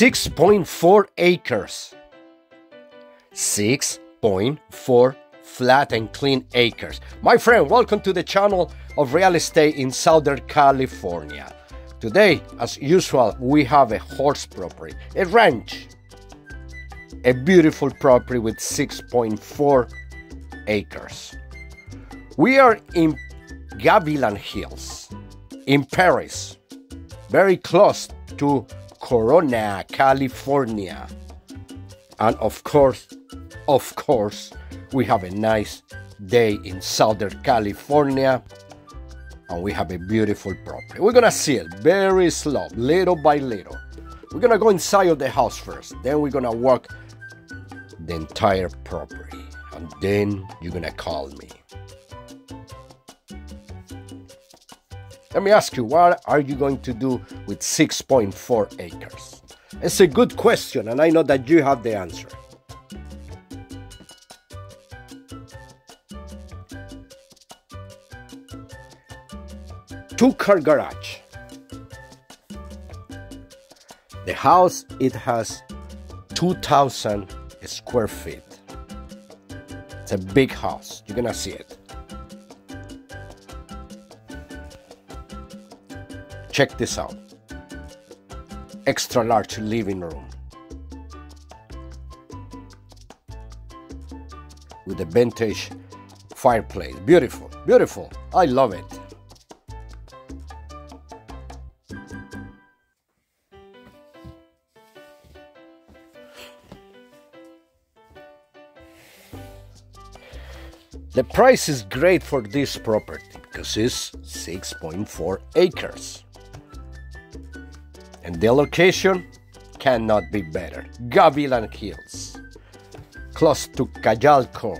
6.4 acres. 6.4 flat and clean acres. My friend, welcome to the channel of real estate in Southern California. Today, as usual, we have a horse property, a ranch, a beautiful property with 6.4 acres. We are in Gavilan Hills, in Perris, very close to Corona, California. And of course, of course, we have a nice day in Southern California and we have a beautiful property. We're gonna see it very slow, little by little. We're gonna go inside of the house first, then we're gonna walk the entire property, and then you're gonna call me. Let me ask you, what are you going to do with 6.4 acres? It's a good question, and I know that you have the answer. Two car garage. The house it has 2000 square feet. It's a big house. You're gonna see it. Check this out. Extra large living room. With a vintage fireplace. Beautiful, beautiful. I love it. The price is great for this property because it's 6.4 acres. And the location cannot be better. Gavilan Hills, close to Cajalco.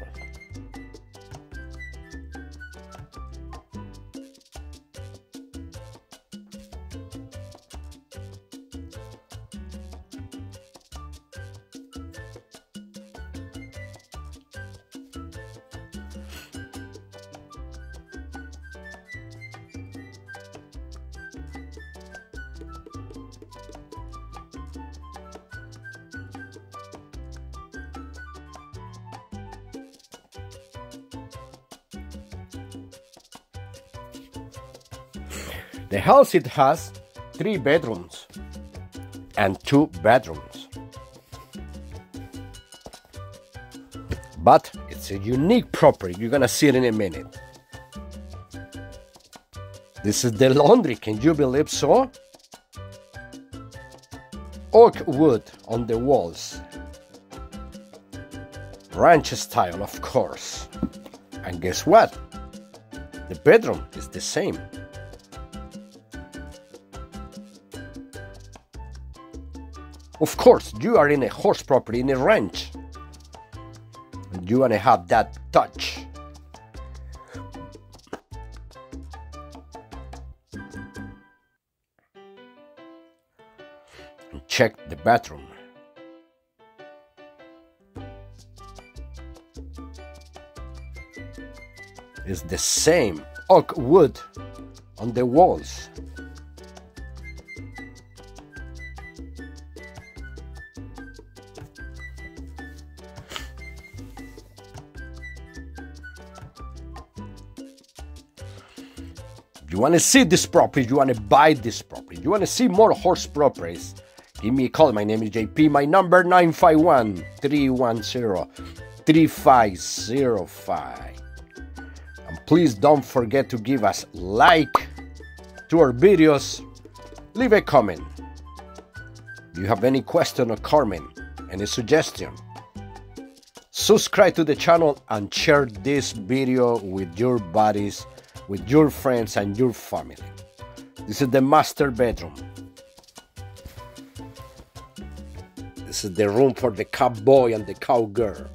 The house it has three bedrooms and two bedrooms. But it's a unique property. You're gonna see it in a minute. This is the laundry, can you believe so? Oak wood on the walls. Ranch style, of course. And guess what? The bedroom is the same. Of course, you are in a horse property, in a ranch. And you want to have that touch. And check the bathroom. It's the same oak wood on the walls. You want to see this property, you want to buy this property, you want to see more horse properties, give me a call. My name is JP. My number 951 310 3505. And please don't forget to give us like to our videos. Leave a comment. If you have any question or comment, any suggestion, subscribe to the channel and share this video with your buddies with your friends and your family. This is the master bedroom. This is the room for the cowboy and the cowgirl.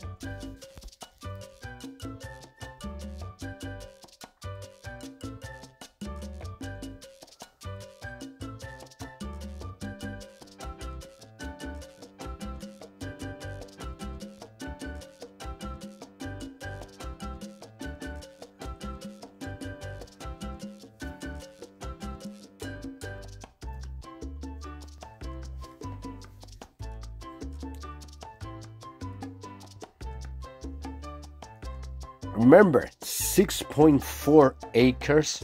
Remember, 6.4 acres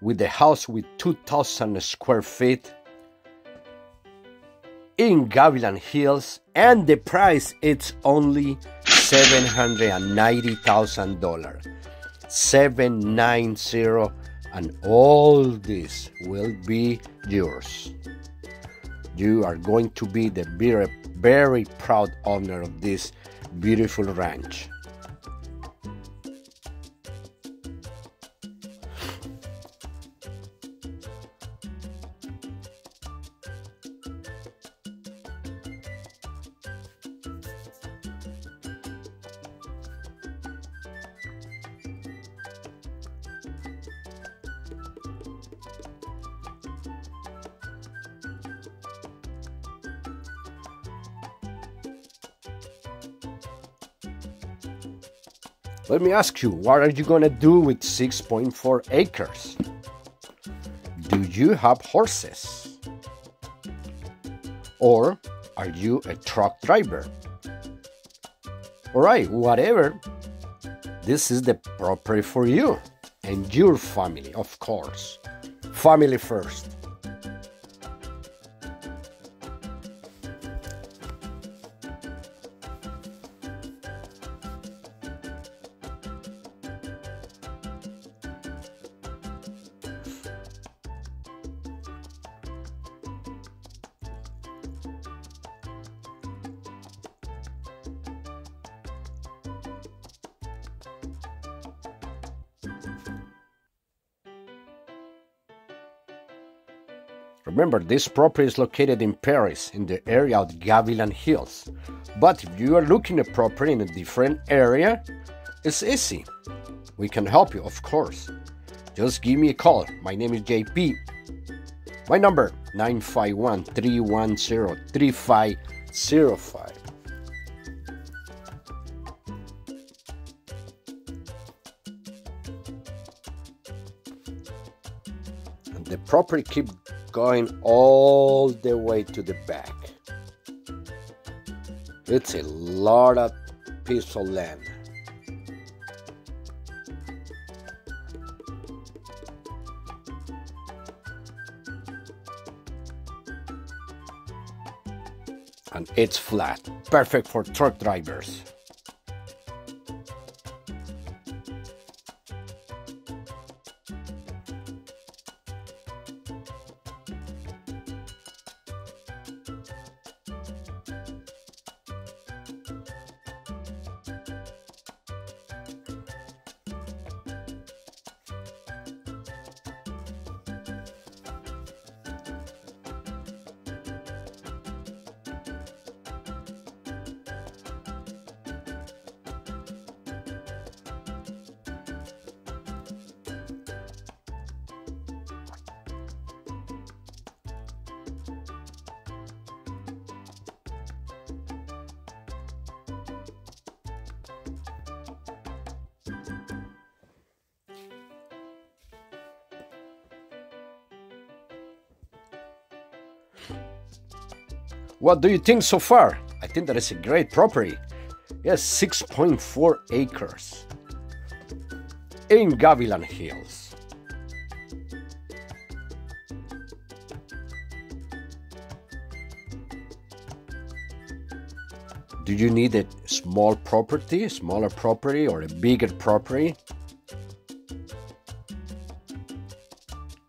with a house with 2,000 square feet in Gavilan Hills, and the price it's only $790,000. 790 and all this will be yours. You are going to be the very, very proud owner of this beautiful ranch. Let me ask you, what are you gonna do with 6.4 acres? Do you have horses? Or are you a truck driver? Alright, whatever. This is the property for you and your family, of course. Family first. Remember, this property is located in Perris, in the area of Gavilan Hills. But if you are looking a property in a different area, it's easy. We can help you, of course. Just give me a call. My name is JP. My number 951 310 3505. And the property keep going all the way to the back. It's a lot of piece of land. And it's flat, perfect for truck drivers. What do you think so far? I think that is a great property. Yes, 6.4 acres in Gavilan Hills. Do you need a small property, smaller property, or a bigger property?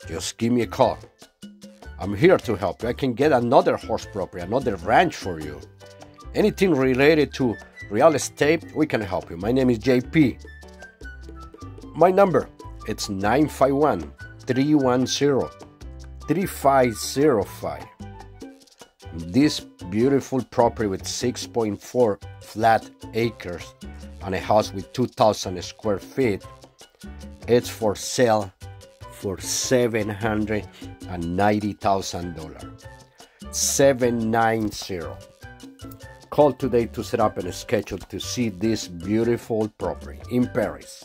Just give me a call. I'm here to help you. I can get another horse property, another ranch for you. Anything related to real estate, we can help you. My name is JP. My number, it's 951 310 3505. This beautiful property with 6.4 flat acres and a house with 2,000 square feet, it's for sale for $790,000. 790. Call today to set up a schedule to see this beautiful property in Perris.